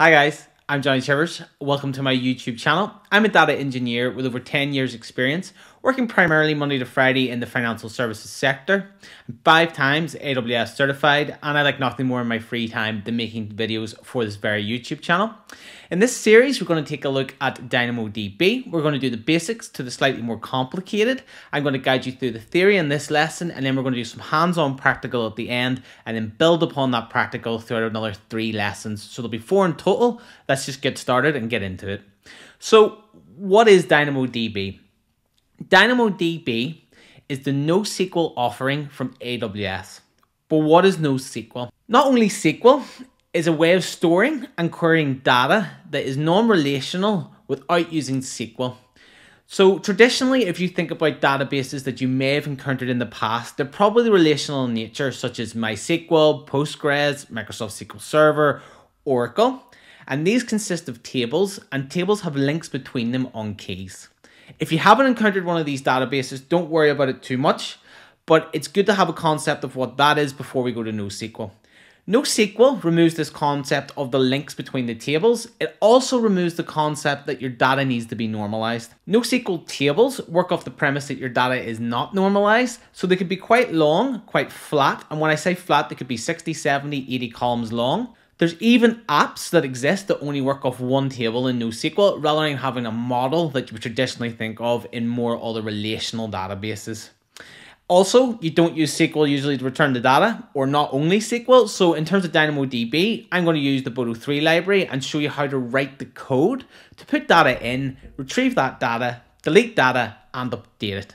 Hi guys, I'm Johnny Chivers. Welcome to my YouTube channel. I'm a data engineer with over 10 years experience, working primarily Monday to Friday in the financial services sector. I'm five times AWS certified and I like nothing more in my free time than making videos for this very YouTube channel. In this series, we're going to take a look at DynamoDB. We're going to do the basics to the slightly more complicated. I'm going to guide you through the theory in this lesson, and then we're going to do some hands-on practical at the end, and then build upon that practical throughout another three lessons. So there'll be four in total. Let's just get started and get into it. So what is DynamoDB? DynamoDB is the NoSQL offering from AWS. But what is NoSQL? Not only SQL, is a way of storing and querying data that is non-relational without using SQL. So traditionally, if you think about databases that you may have encountered in the past, they're probably relational in nature, such as MySQL, Postgres, Microsoft SQL Server, Oracle. And these consist of tables, and tables have links between them on keys. If you haven't encountered one of these databases, don't worry about it too much, but it's good to have a concept of what that is before we go to NoSQL. NoSQL removes this concept of the links between the tables. It also removes the concept that your data needs to be normalized. NoSQL tables work off the premise that your data is not normalized, so they could be quite long, quite flat, and when I say flat, they could be 60, 70, 80 columns long. There's even apps that exist that only work off one table in NoSQL rather than having a model that you traditionally think of in more other relational databases. Also, you don't use SQL usually to return the data, or not only SQL. So in terms of DynamoDB, I'm going to use the Boto3 library and show you how to write the code to put data in, retrieve that data, delete data, and update it.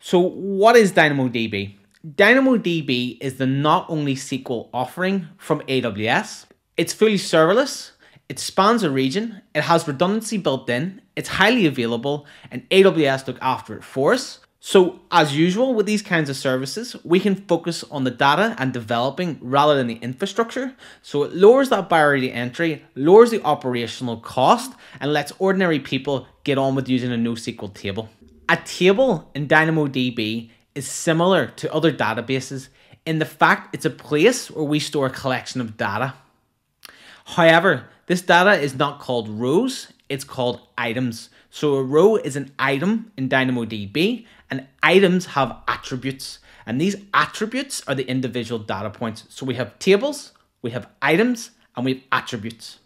So what is DynamoDB? DynamoDB is the not only SQL offering from AWS, it's fully serverless, it spans a region, it has redundancy built in, it's highly available, and AWS look after it for us. So as usual with these kinds of services, we can focus on the data and developing rather than the infrastructure. So it lowers that barrier to entry, lowers the operational cost, and lets ordinary people get on with using a NoSQL table. A table in DynamoDB is similar to other databases in the fact it's a place where we store a collection of data. However, this data is not called rows, it's called items. So a row is an item in DynamoDB and items have attributes. And these attributes are the individual data points. So we have tables, we have items, and we have attributes.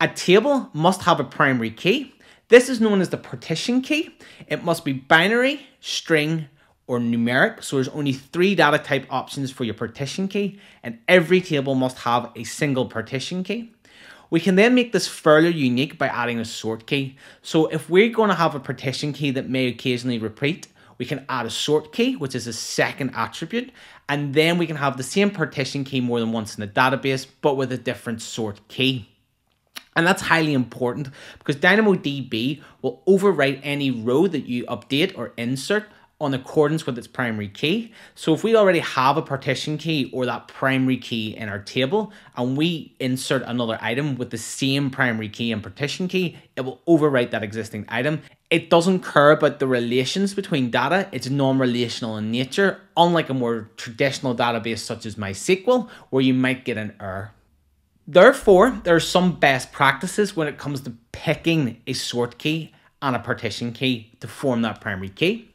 A table must have a primary key. This is known as the partition key. It must be binary, string, or numeric. So there's only three data type options for your partition key, and every table must have a single partition key. We can then make this further unique by adding a sort key. So if we're going to have a partition key that may occasionally repeat, we can add a sort key, which is a second attribute, and then we can have the same partition key more than once in the database, but with a different sort key. And that's highly important because DynamoDB will overwrite any row that you update or insert on accordance with its primary key. So if we already have a partition key or that primary key in our table and we insert another item with the same primary key and partition key, it will overwrite that existing item. It doesn't care about the relations between data. It's non-relational in nature, unlike a more traditional database such as MySQL, where you might get an error. Therefore, there are some best practices when it comes to picking a sort key and a partition key to form that primary key.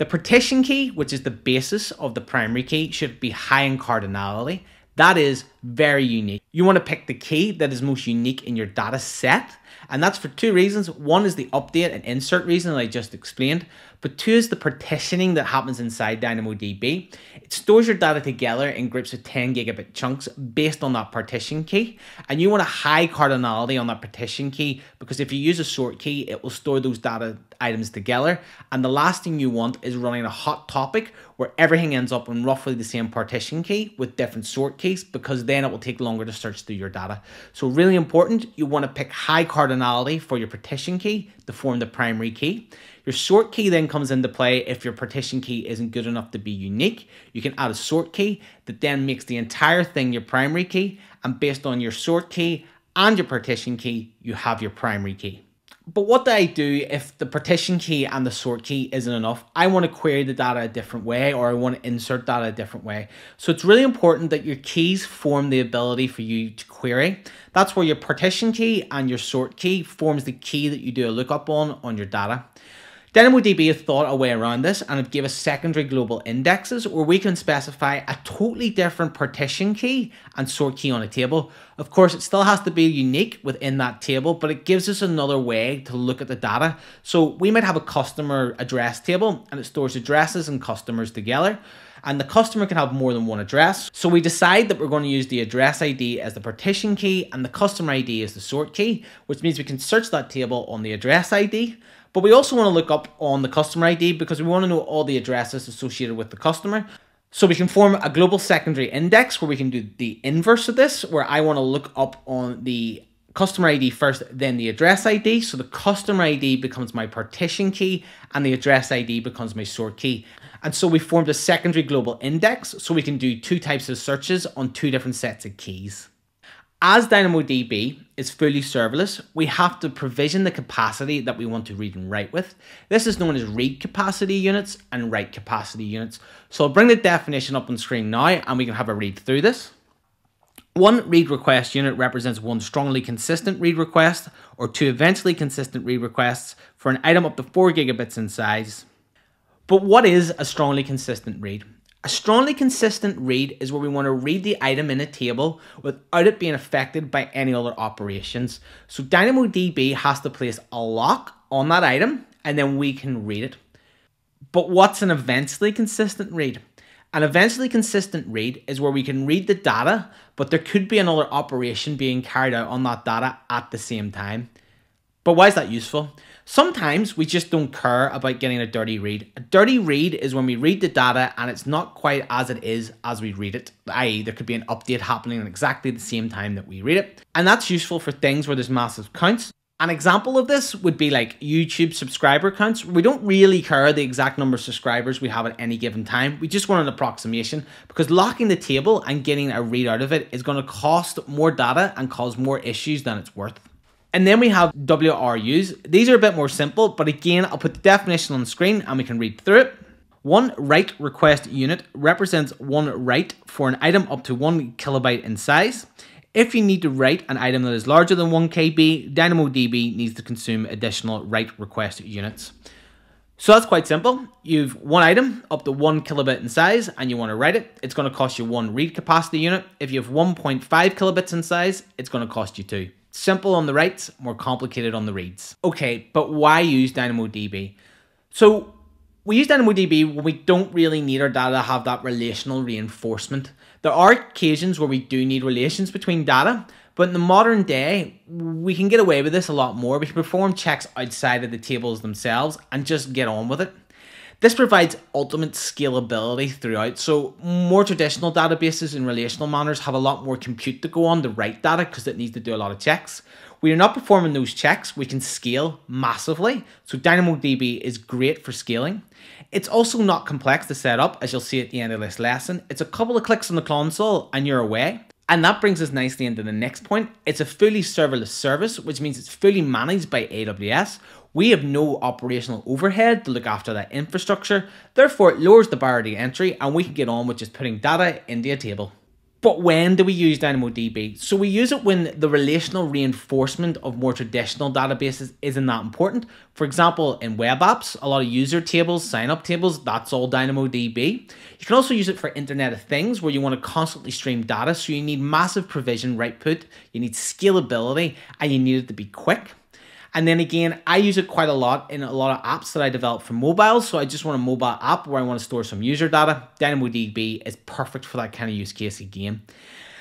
The partition key, which is the basis of the primary key, should be high in cardinality. That is very unique. You want to pick the key that is most unique in your data set. And that's for two reasons. One is the update and insert reason that I just explained. But two is the partitioning that happens inside DynamoDB. It stores your data together in groups of 10 gigabit chunks based on that partition key. And you want a high cardinality on that partition key because if you use a sort key, it will store those data items together. And the last thing you want is running a hot topic where everything ends up in roughly the same partition key with different sort keys because then it will take longer to search through your data. So really important, you want to pick high cardinality for your partition key to form the primary key. Your sort key then comes into play if your partition key isn't good enough to be unique. You can add a sort key that then makes the entire thing your primary key. And based on your sort key and your partition key, you have your primary key. But what do I do if the partition key and the sort key isn't enough? I want to query the data a different way or I want to insert data a different way. So it's really important that your keys form the ability for you to query. That's where your partition key and your sort key forms the key that you do a lookup on on your data. DynamoDB have thought a way around this and have given us secondary global indexes where we can specify a totally different partition key and sort key on a table. Of course, it still has to be unique within that table, but it gives us another way to look at the data. So we might have a customer address table and it stores addresses and customers together and the customer can have more than one address. So we decide that we're going to use the address ID as the partition key and the customer ID as the sort key, which means we can search that table on the address ID. But we also want to look up on the customer ID because we want to know all the addresses associated with the customer. So we can form a global secondary index where we can do the inverse of this, where I want to look up on the customer ID first, then the address ID. So the customer ID becomes my partition key and the address ID becomes my sort key. And so we formed a secondary global index so we can do two types of searches on two different sets of keys. As DynamoDB is fully serverless, we have to provision the capacity that we want to read and write with. This is known as read capacity units and write capacity units. So I'll bring the definition up on screen now and we can have a read through this. One read request unit represents one strongly consistent read request or two eventually consistent read requests for an item up to 4 gigabits in size. But what is a strongly consistent read? A strongly consistent read is where we want to read the item in a table without it being affected by any other operations. So DynamoDB has to place a lock on that item and then we can read it. But what's an eventually consistent read? An eventually consistent read is where we can read the data, but there could be another operation being carried out on that data at the same time. But why is that useful? Sometimes we just don't care about getting a dirty read. A dirty read is when we read the data and it's not quite as it is as we read it, i.e. there could be an update happening at exactly the same time that we read it. And that's useful for things where there's massive counts. An example of this would be like YouTube subscriber counts. We don't really care the exact number of subscribers we have at any given time. We just want an approximation because locking the table and getting a read out of it is going to cost more data and cause more issues than it's worth. And then we have WRUs. These are a bit more simple, but again, I'll put the definition on the screen and we can read through it. One write request unit represents one write for an item up to one kilobyte in size. If you need to write an item that is larger than 1 KB, DynamoDB needs to consume additional write request units. So that's quite simple. You've one item up to 1 kilobit in size and you want to write it. It's going to cost you one read capacity unit. If you have 1.5 kilobits in size, it's going to cost you two. Simple on the writes, more complicated on the reads. Okay, but why use DynamoDB? So we use DynamoDB when we don't really need our data to have that relational reinforcement. There are occasions where we do need relations between data, but in the modern day, we can get away with this a lot more. We can perform checks outside of the tables themselves and just get on with it. This provides ultimate scalability throughout. So more traditional databases in relational manners have a lot more compute to go on to write data because it needs to do a lot of checks. We are not performing those checks, we can scale massively. So DynamoDB is great for scaling. It's also not complex to set up, as you'll see at the end of this lesson. It's a couple of clicks on the console and you're away. And that brings us nicely into the next point. It's a fully serverless service, which means it's fully managed by AWS, we have no operational overhead to look after that infrastructure, therefore it lowers the barrier to entry and we can get on with just putting data into a table. But when do we use DynamoDB? So we use it when the relational reinforcement of more traditional databases isn't that important. For example, in web apps, a lot of user tables, sign up tables, that's all DynamoDB. You can also use it for Internet of Things where you want to constantly stream data. So you need massive provision write put, you need scalability, and you need it to be quick. And then again, I use it quite a lot in a lot of apps that I develop for mobile. So I just want a mobile app where I want to store some user data. DynamoDB is perfect for that kind of use case again.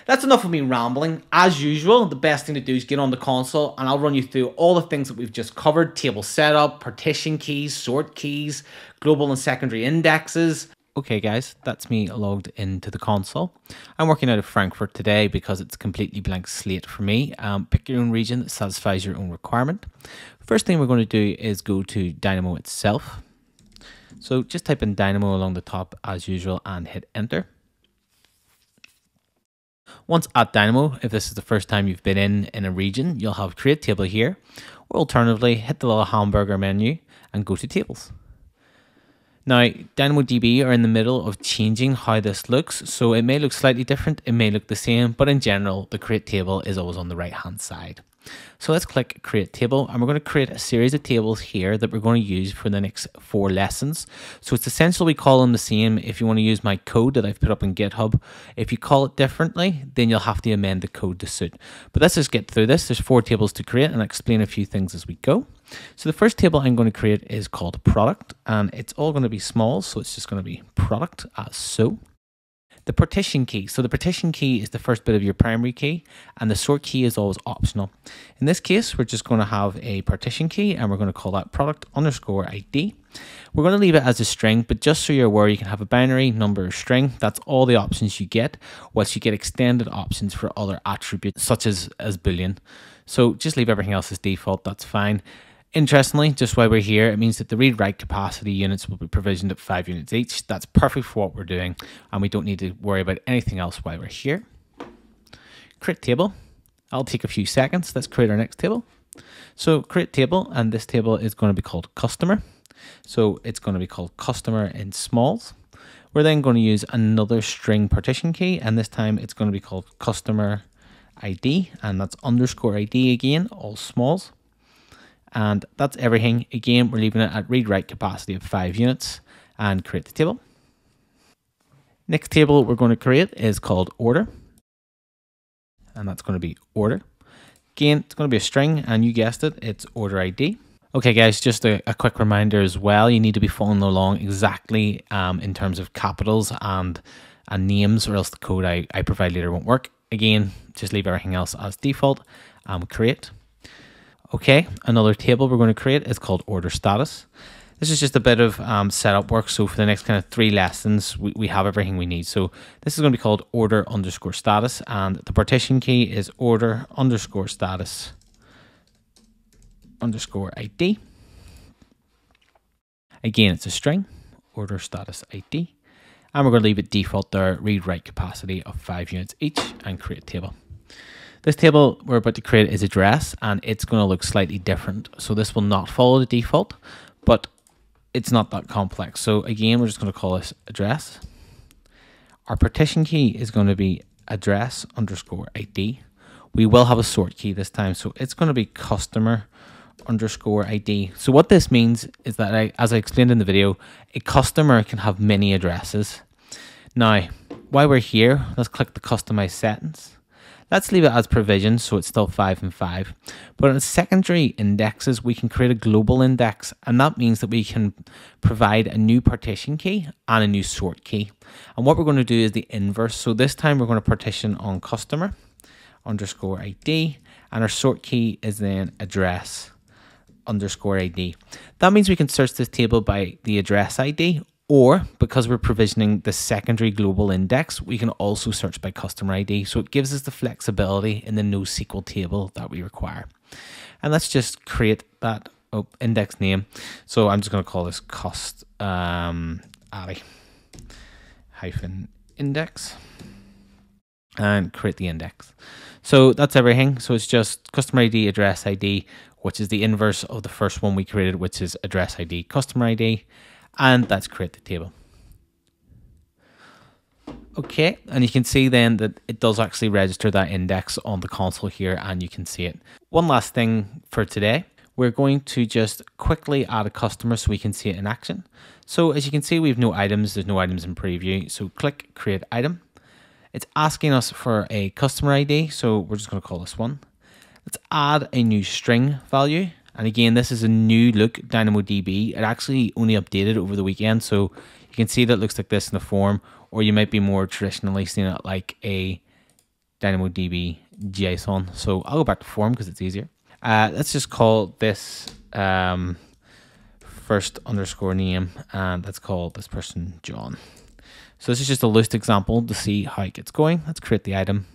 That's enough of me rambling. As usual, the best thing to do is get on the console and I'll run you through all the things that we've just covered. Table setup, partition keys, sort keys, global and secondary indexes, Okay guys, that's me logged into the console. I'm working out of Frankfurt today because it's completely blank slate for me. Um, pick your own region that satisfies your own requirement. First thing we're going to do is go to Dynamo itself. So just type in Dynamo along the top as usual and hit enter. Once at Dynamo, if this is the first time you've been in in a region, you'll have create table here. or alternatively, hit the little hamburger menu and go to tables. Now, DynamoDB are in the middle of changing how this looks, so it may look slightly different, it may look the same, but in general, the create table is always on the right hand side. So let's click create table and we're going to create a series of tables here that we're going to use for the next four lessons. So it's essentially we call them the same if you want to use my code that I've put up in GitHub. If you call it differently, then you'll have to amend the code to suit. But let's just get through this. There's four tables to create and I'll explain a few things as we go. So the first table I'm going to create is called product and it's all going to be small. So it's just going to be product as so the partition key. So the partition key is the first bit of your primary key and the sort key is always optional. In this case, we're just going to have a partition key and we're going to call that product underscore ID. We're going to leave it as a string, but just so you're aware, you can have a binary, number, or string. That's all the options you get, whilst you get extended options for other attributes such as, as Boolean. So just leave everything else as default, that's fine. Interestingly, just while we're here, it means that the read-write capacity units will be provisioned at 5 units each. That's perfect for what we're doing, and we don't need to worry about anything else while we're here. Create table. I'll take a few seconds. Let's create our next table. So create table, and this table is going to be called customer. So it's going to be called customer in smalls. We're then going to use another string partition key, and this time it's going to be called customer ID, and that's underscore ID again, all smalls. And that's everything. Again, we're leaving it at read-write capacity of 5 units and create the table. Next table we're going to create is called order. And that's going to be order. Again, it's going to be a string and you guessed it, it's order ID. Okay guys, just a, a quick reminder as well, you need to be following along exactly um, in terms of capitals and, and names or else the code I, I provide later won't work. Again, just leave everything else as default and create. Okay, another table we're going to create is called order status. This is just a bit of um, setup work. So for the next kind of three lessons, we, we have everything we need. So this is going to be called order underscore status. And the partition key is order underscore status underscore ID. Again, it's a string, order status ID. And we're going to leave it default there, read write capacity of five units each and create table. This table we're about to create is address and it's going to look slightly different. So this will not follow the default, but it's not that complex. So again, we're just going to call this address. Our partition key is going to be address underscore ID. We will have a sort key this time. So it's going to be customer underscore ID. So what this means is that, I, as I explained in the video, a customer can have many addresses. Now, while we're here, let's click the customize settings. Let's leave it as provision, so it's still 5 and 5. But on secondary indexes, we can create a global index, and that means that we can provide a new partition key and a new sort key. And what we're going to do is the inverse. So this time we're going to partition on customer underscore ID, and our sort key is then address underscore ID. That means we can search this table by the address ID or because we're provisioning the secondary global index, we can also search by customer ID. So it gives us the flexibility in the NoSQL table that we require. And let's just create that oh, index name. So I'm just going to call this cost um, Ali hyphen index and create the index. So that's everything. So it's just customer ID, address ID, which is the inverse of the first one we created, which is address ID, customer ID and let's create the table. Okay, and you can see then that it does actually register that index on the console here and you can see it. One last thing for today, we're going to just quickly add a customer so we can see it in action. So as you can see, we have no items, there's no items in preview. So click create item. It's asking us for a customer ID, so we're just gonna call this one. Let's add a new string value. And again, this is a new look DynamoDB. It actually only updated over the weekend, so you can see that looks like this in the form, or you might be more traditionally seeing it like a DynamoDB JSON. So I'll go back to form because it's easier. Uh, let's just call this um, first underscore name, and let's call this person John. So this is just a loose example to see how it gets going. Let's create the item.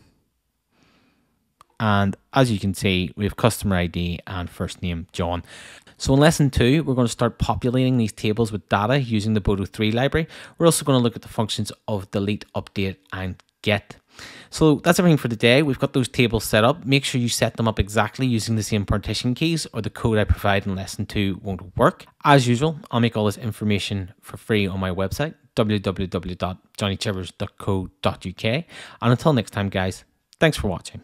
And as you can see, we have customer ID and first name John. So in lesson two, we're going to start populating these tables with data using the Boto3 library. We're also going to look at the functions of delete, update, and get. So that's everything for today. We've got those tables set up. Make sure you set them up exactly using the same partition keys or the code I provide in lesson two won't work. As usual, I'll make all this information for free on my website, www.johnnychivers.co.uk. And until next time, guys, thanks for watching.